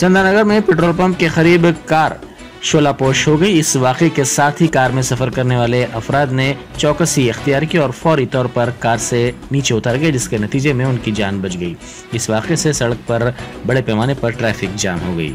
चंदानगर में petrol pump के करीब कार शोलापोश हो गई। इस वाक़े के साथ ही कार में सफ़र करने वाले अफराद ने चौकसी अख्तियार की और फौरी तौर पर कार से नीचे उतर गए, जिसके नतीजे में उनकी जान बच गई। इस वाक़े से सड़क पर बड़े पैमाने पर ट्रैफ़िक जाम हो गई।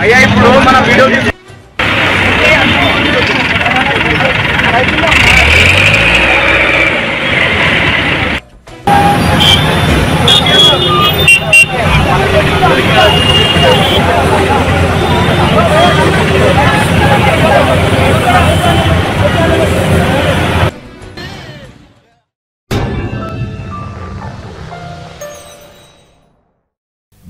అయ్యా ఇప్పుడు మన video